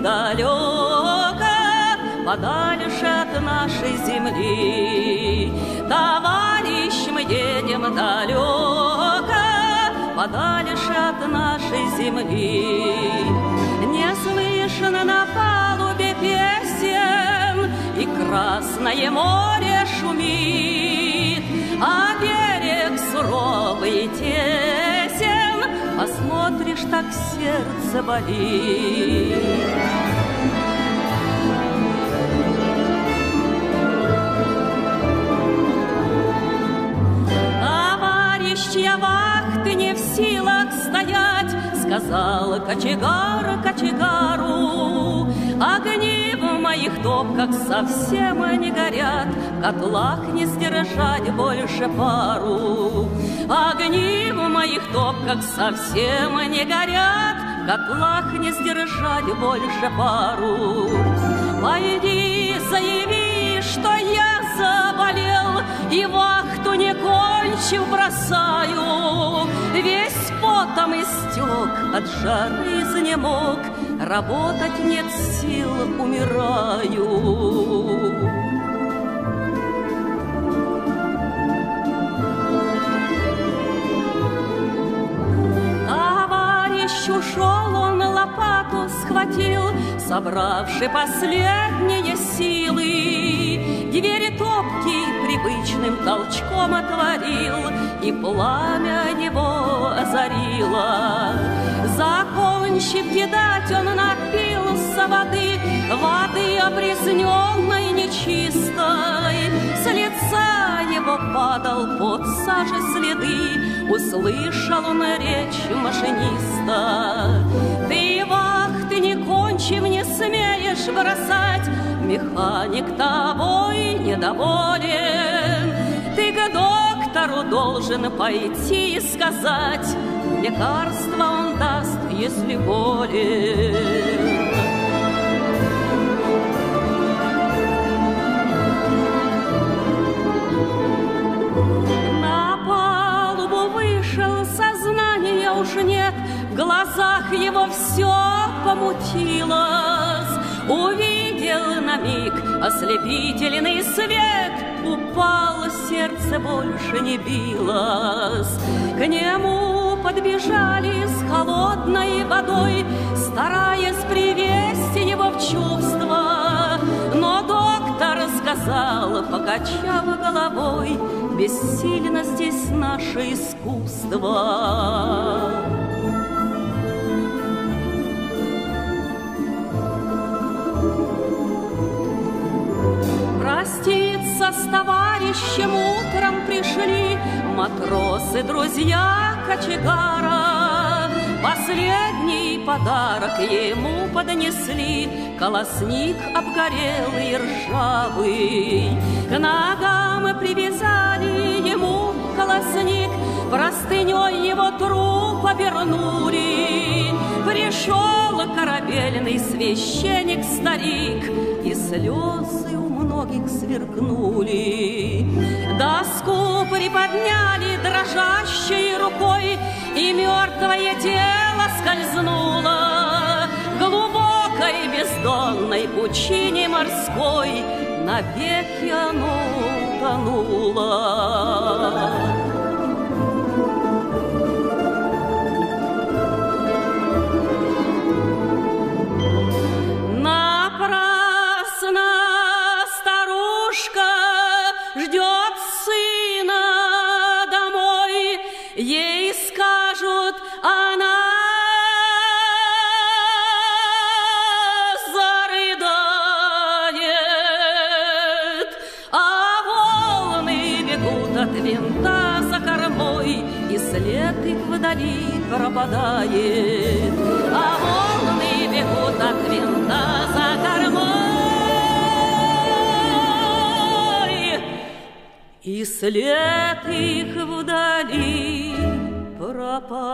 далеко, подальше от нашей земли. Товарищ, мы едем далеко, подальше от нашей земли. Не слышно на палубе песен, и Красное море шумит. Так сердце болит. чья вахты не в силах стоять, Сказала кочегар кочегару. Огни в моих топках совсем не горят, В котлах не сдержать больше пару. Огни в моих топках совсем не горят, В котлах не сдержать больше пару. Пойди, заяви, что я заболел, И вахту не кончив бросаю. Весь потом истек, от жары изнемог, Работать нет сил, умираю. Товарищ ушел, он лопату схватил, Собравши последние силы, Двери топки привычным толчком отворил, И пламя озарило. Закончив кидать, он напился воды, Воды опресненной нечистой. С лица его падал под сажи следы, Услышал он речь машиниста. Ты вахты не кончив, не смеешь бросать, Механик тобой недоволен. Доктору должен пойти и сказать, Лекарство он даст, если болен. На палубу вышел, сознания уж нет, В глазах его все помутилось. Увидел на миг ослепительный свет, Упало сердце, больше не билось. К нему подбежали с холодной водой, Стараясь привести его в чувство. Но доктор сказал, покачав головой, Бессильно здесь наше искусство. Товарищем утром пришли Матросы, друзья кочегара. Последний подарок ему поднесли Колосник обгорелый ржавый. К ногам привязали ему колосник, Простыней его труп обернули. Пришел корабельный священник-старик, И слезы у многих сверкнули. Приподняли дрожащей рукой, И мертвое тело скользнуло Глубокой бездонной пучине морской Навеки оно утонуло. Ждет след их вдали пропадает, а волны бегут от винта за кормой, и след их вдали пропадает.